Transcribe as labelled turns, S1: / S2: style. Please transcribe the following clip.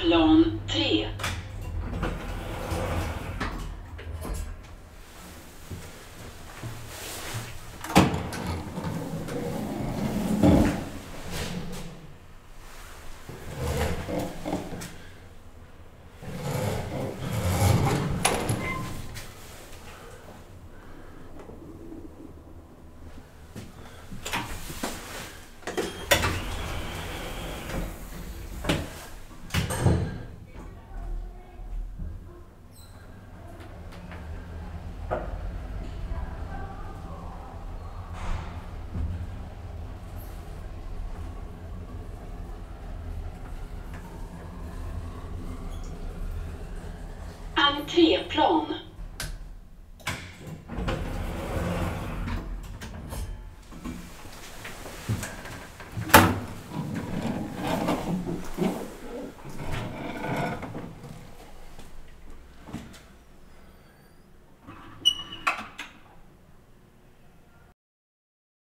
S1: Plan 3. Entréplan.